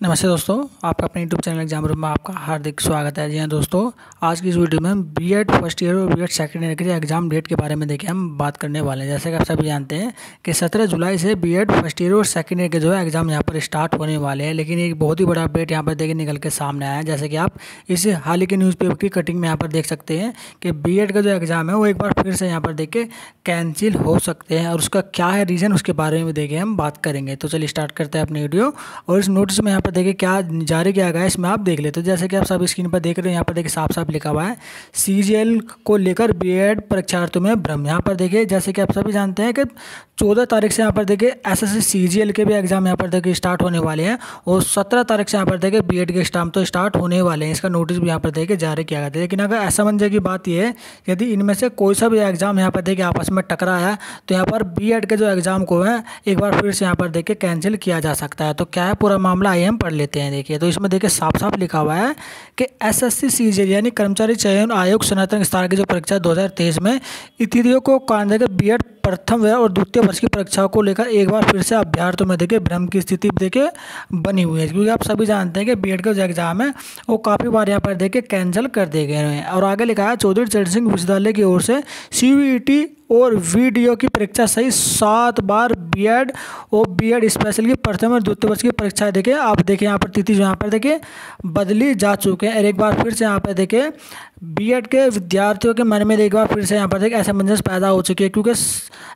नमस्ते दोस्तों, आपका अपने यूट्यूब चैनल एग्ज़ाम रूम में आपका हार्दिक स्वागत है। जी हाँ दोस्तों, आज की इस वीडियो में बी एड फ़र्स्ट ईयर और बी एड सेकेंड ईयर के लिए एग्ज़ाम डेट के बारे में देखिए, हम बात करने वाले हैं। जैसे कि आप सभी जानते हैं कि सत्रह जुलाई से बी एड फ़र्स्ट ईयर और सेकेंड ईयर के जो है एग्ज़ाम यहाँ पर स्टार्ट होने वाले हैं, लेकिन एक बहुत ही बड़ा अपडेट यहाँ पर देखिए निकल के सामने आया है। जैसे कि आप इस हाल ही के न्यूज़पेपर की कटिंग में यहाँ पर देख सकते हैं कि बी का जो एग्ज़ाम है, वो एक बार फिर से यहाँ पर देख कैंसिल हो सकते हैं और उसका क्या है रीज़न उसके बारे में देखिए हम बात करेंगे। तो चलिए स्टार्ट करते हैं अपनी वीडियो और इस नोटिस में यहाँ पर देखिए क्या जारी किया गया है, इसमें आप देख लेते हो। जैसे कि आप सब स्क्रीन पर देख रहे हो, यहाँ पर देखिए साफ़ साफ़ लिखा हुआ है सीजीएल को लेकर बी परीक्षार्थियों में भ्रम। यहाँ पर देखिए, जैसे कि आप सभी जानते हैं कि चौदह तारीख से यहाँ पर देखिए एस एस के भी एग्ज़ाम यहाँ पर देखिए स्टार्ट होने वाले हैं और सत्रह तारीख से यहाँ पर देखिए बी के एग्ज़ाम तो स्टार्ट होने वाले हैं। इसका नोटिस भी यहाँ पर देखिए जारी किया गया था। लेकिन अगर ऐसा मंजे की बात यह है यदि इनमें से कोई सा भी एग्ज़ाम यहाँ पर देखिए आपस में टकरा है तो यहाँ पर बी के जो एग्ज़ाम को है, एक बार फिर से यहाँ पर देखिए कैंसिल किया जा सकता है। तो क्या है, पूरा मामला आइए हम पढ़ लेते हैं, देखिए। तो इसमें देखिए साफ़ साफ़ लिखा हुआ है कि एस एस सी यानी कर्मचारी चयन आयोग, सनातन स्तर की जो परीक्षा 2023 में इतिथियों को कारण देकर बी प्रथम व और द्वितीय वर्ष की परीक्षाओं को लेकर एक बार फिर से अभ्यर्थियों में देखिए भ्रम की स्थिति देखिए बनी हुई है। क्योंकि आप सभी जानते हैं कि बी का जो एग्ज़ाम है, वो काफ़ी बार यहाँ पर देखिए कैंसिल कर दिए गए हैं। और आगे लिखा है, चौधरी चरण सिंह विश्वविद्यालय की ओर से सी और वीडियो की परीक्षा सही सात बार बीएड और बीएड स्पेशल की प्रथम और द्वितीय वर्ष की परीक्षा देखिए आप देखिए यहाँ पर तिथि जो यहाँ पर देखिए बदली जा चुके हैं। और एक बार फिर से यहाँ पर देखिए बीएड के विद्यार्थियों के मन में एक बार फिर से यहाँ पर देखिए असमंजस पैदा हो चुकी है। क्योंकि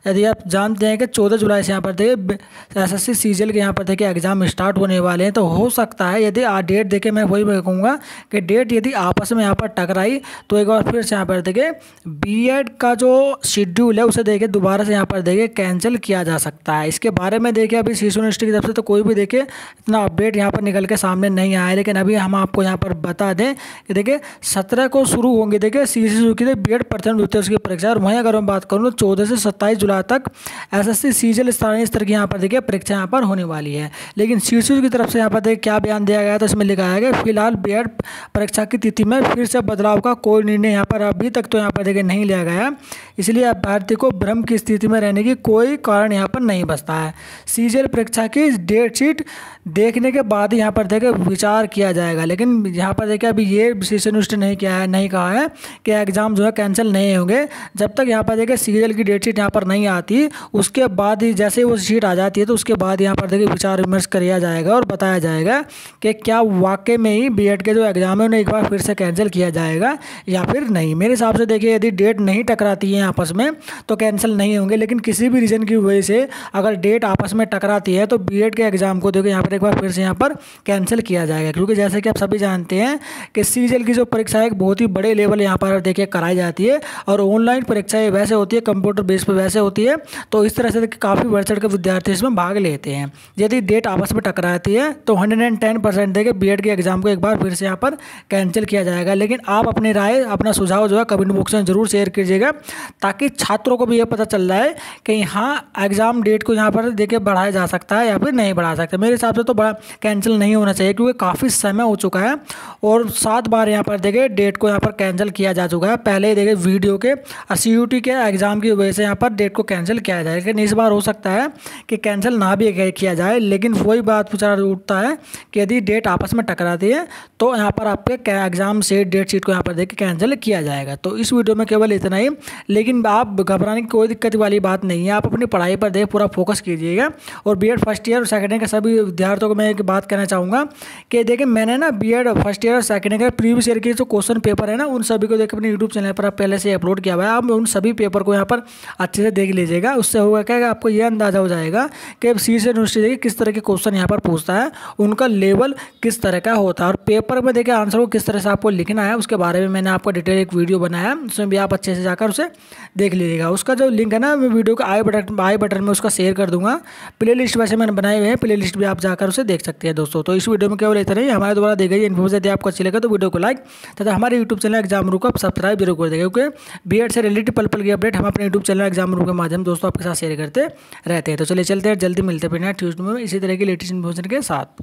यदि आप जानते हैं कि चौदह जुलाई से यहाँ पर देखिए एस एस सी सीजल के यहाँ पर देखिए एग्ज़ाम स्टार्ट होने वाले हैं तो हो सकता है यदि डेट देखे मैं वही कहूँगा कि डेट यदि आपस में यहाँ पर टकराई तो एक बार फिर से यहाँ पर देखिए बी का जो शेड्यूल है, उसे देखिए, दोबारा से यहाँ पर देखिए कैंसिल किया जा सकता है। इसके बारे में देखिए, अभी शिशु यूनिवर्सिटी की तरफ़ से तो कोई भी देखिए, इतना अपडेट यहाँ पर निकल के सामने नहीं आया, लेकिन अभी हम आपको यहाँ पर बता दें कि देखिए, सत्रह को शुरू होंगे, देखिए सी सी की बी एड प्रथम, द्वितीय की परीक्षा, और वहीं अगर मैं बात करूँ तो चौदह से सत्ताईस जुलाई तक एस एस सी सीजल स्थानीय स्तर की यहाँ पर देखिए परीक्षा यहाँ पर होने वाली है। लेकिन सी की तरफ़ से यहाँ पर देखिए क्या बयान दिया गया तो इसमें लिखा है कि फ़िलहाल बी परीक्षा की तिथि में फिर से बदलाव का कोई निर्णय यहाँ पर अभी तक तो यहाँ पर देखिए नहीं लिया गया। इसलिए अभ्यर्थी को भ्रम की स्थिति में रहने की कोई कारण यहाँ पर नहीं बचता है। सीजल परीक्षा की डेट शीट देखने के बाद यहाँ पर देखिए विचार किया जाएगा, लेकिन यहाँ पर देखिए अभी ये उसने नहीं किया है, नहीं कहा है कि एग्ज़ाम जो है कैंसिल नहीं होंगे। जब तक यहाँ पर देखिए सीरियल की डेट शीट यहाँ पर नहीं आती, उसके बाद ही जैसे वो शीट आ जाती है तो उसके बाद यहाँ पर देखिए विचार विमर्श किया जाएगा और बताया जाएगा कि क्या वाकई में ही बी के जो एग्ज़ाम है उन्हें एक बार फिर से कैंसिल किया जाएगा या फिर नहीं। मेरे हिसाब से देखिए यदि डेट नहीं टकराती है आपस में तो कैंसिल नहीं होंगे। लेकिन किसी भी रीज़न की वजह से अगर डेट आपस में टकराती है तो बी के एग्ज़ाम को देखिए यहाँ पर एक बार फिर से यहाँ पर कैंसिल किया जाएगा। क्योंकि जैसे कि आप सभी जानते हैं कि सीजीएल की जो परीक्षा है बहुत ही बड़े लेवल यहाँ पर देखिए कराई जाती है और ऑनलाइन परीक्षाएँ वैसे होती है कंप्यूटर बेस पर वैसे होती है तो इस तरह से काफ़ी बढ़ चढ़ के विद्यार्थी इसमें भाग लेते हैं। यदि डेट आपस में टकराती है तो हंड्रेड एंड टेन परसेंट देखिए बी के एग्ज़ाम को एक बार फिर से यहाँ पर कैंसिल किया जाएगा। लेकिन आप अपनी राय, अपना सुझाव जो है कमेंट बॉक्स में ज़रूर शेयर कीजिएगा। ताकि छात्रों को भी ये पता चल है कि यहाँ एग्ज़ाम डेट को यहाँ पर देखिए बढ़ाया जा सकता है या फिर नहीं बढ़ा सकता। मेरे हिसाब से तो बड़ा कैंसिल नहीं होना चाहिए क्योंकि काफ़ी समय हो चुका है और सात बार यहाँ पर देखे डेट को यहाँ पर कैंसिल किया जा चुका है। पहले ही देखिए वीडियो के और सी के एग्ज़ाम की वजह से यहाँ पर डेट को कैंसिल किया जाए। लेकिन इस बार हो सकता है कि कैंसिल ना भी किया जाए, लेकिन वही बात विचार उठता है कि यदि डेट आपस में टकराती है तो यहाँ पर आपके एग्ज़ाम से डेट शीट को यहाँ पर देखिए कैंसिल किया जाएगा। तो इस वीडियो में केवल इतना ही, लेकिन आप घबराने की कोई दिक्कत वाली बात नहीं है। आप अपनी पढ़ाई पर देख, पूरा फोकस कीजिएगा। और बी फ़र्स्ट ईयर और सेकेंड ईयर के सभी विद्यार्थियों को मैं एक बात कहना चाहूँगा कि देखिए, मैंने ना बी फ़र्स्ट ईयर और सेकेंड ईयर प्रीवियस ईयर के जो क्वेश्चन पेपर है ना, उन सभी को देखिए, अपने यूट्यूब चैनल पर आप पहले से अपलोड किया हुआ है। आप उन सभी पेपर को यहाँ पर अच्छे से देख लीजिएगा। उससे होगा क्या आपको यह अंदाज़ा हो जाएगा कि सी से यूनिवर्सिटी किस तरह के क्वेश्चन यहाँ पर पूछता है, उनका लेवल किस तरह का होता है। और पेपर में देखिए आंसर को किस तरह से आपको लिखना है, उसके बारे में मैंने आपको डिटेल एक वीडियो बनाया उसमें भी आप अच्छे से जाकर उसे देख लीजिएगा। उसका जो लिंक है ना, मैं वीडियो का आई बटन आई बटन में उसका शेयर कर दूँगा। प्ले लिस्ट वैसे मैंने बनाए हुए हैं प्ले लिस्ट भी आप जाकर उसे देख सकते हैं दोस्तों। तो इस वीडियो में केवल इतना ही। हमारे द्वारा दी गई इन्फॉर्मेशन यदि आपको अच्छी लगे तो वीडियो को लाइक तथा हमारे यूट्यूब चैनल एग्ज़ाम रूप को सब्सक्राइब ज़रूर कर देगा क्योंकि बी से रिलेटेड पल पल की अपडेट हम अपने यूट्यूब चैनल एग्ज़ाम रूप के माध्यम दोस्तों आपके साथ शेयर करते रहते हैं। तो चलिए चलते हैं, जल्दी मिलते हैं ट्यूजडे में। इसी तरह की लेटेस्ट इन्फॉर्मेशन के साथ।